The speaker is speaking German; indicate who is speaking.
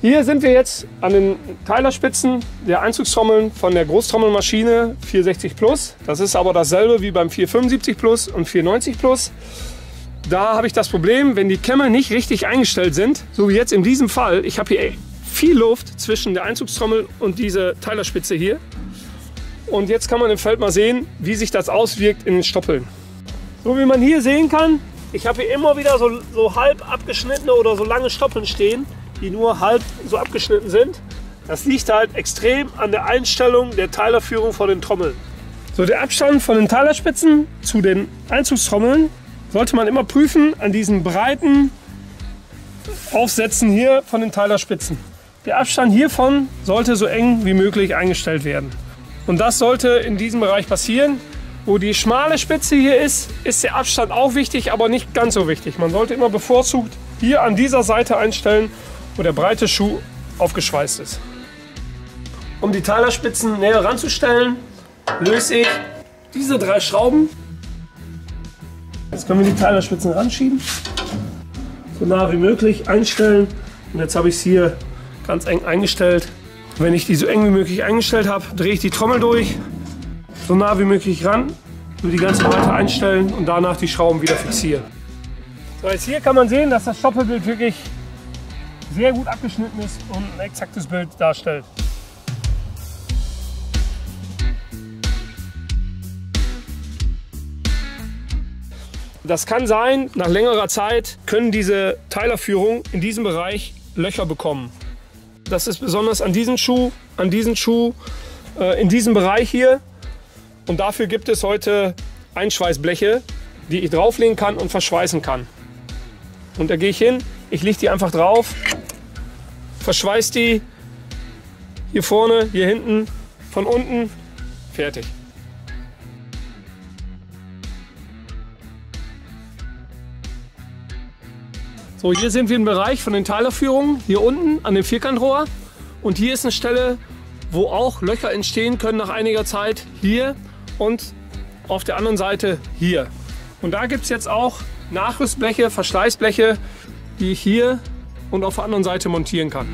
Speaker 1: Hier sind wir jetzt an den Teilerspitzen der Einzugstrommeln von der Großtrommelmaschine 460 Plus. Das ist aber dasselbe wie beim 475 Plus und 490 Plus. Da habe ich das Problem, wenn die Kämme nicht richtig eingestellt sind, so wie jetzt in diesem Fall. Ich habe hier viel Luft zwischen der Einzugstrommel und dieser Teilerspitze hier. Und jetzt kann man im Feld mal sehen, wie sich das auswirkt in den Stoppeln. So wie man hier sehen kann, ich habe hier immer wieder so, so halb abgeschnittene oder so lange Stoppeln stehen, die nur halb so abgeschnitten sind. Das liegt halt extrem an der Einstellung der Teilerführung von den Trommeln. So, der Abstand von den Teilerspitzen zu den Einzugstrommeln sollte man immer prüfen an diesen breiten Aufsätzen hier von den Teilerspitzen. Der Abstand hiervon sollte so eng wie möglich eingestellt werden. Und das sollte in diesem Bereich passieren. Wo die schmale Spitze hier ist, ist der Abstand auch wichtig, aber nicht ganz so wichtig. Man sollte immer bevorzugt hier an dieser Seite einstellen, wo der breite Schuh aufgeschweißt ist. Um die Teilerspitzen näher ranzustellen, löse ich diese drei Schrauben. Jetzt können wir die Teilerspitzen ranschieben, so nah wie möglich einstellen. Und jetzt habe ich es hier ganz eng eingestellt. Wenn ich die so eng wie möglich eingestellt habe, drehe ich die Trommel durch, so nah wie möglich ran, nur die ganze Breite einstellen und danach die Schrauben wieder fixieren. So, jetzt hier kann man sehen, dass das Stoppelbild wirklich sehr gut abgeschnitten ist und ein exaktes Bild darstellt. Das kann sein, nach längerer Zeit können diese Teilerführungen in diesem Bereich Löcher bekommen. Das ist besonders an diesem Schuh, an diesem Schuh, äh, in diesem Bereich hier. Und dafür gibt es heute Einschweißbleche, die ich drauflegen kann und verschweißen kann. Und da gehe ich hin, ich lege die einfach drauf, verschweiß die hier vorne, hier hinten, von unten, fertig. So, hier sind wir im Bereich von den Teilerführungen, hier unten an dem Vierkantrohr. Und hier ist eine Stelle, wo auch Löcher entstehen können nach einiger Zeit. Hier und auf der anderen Seite hier. Und da gibt es jetzt auch Nachrüstbleche, Verschleißbleche, die ich hier und auf der anderen Seite montieren kann.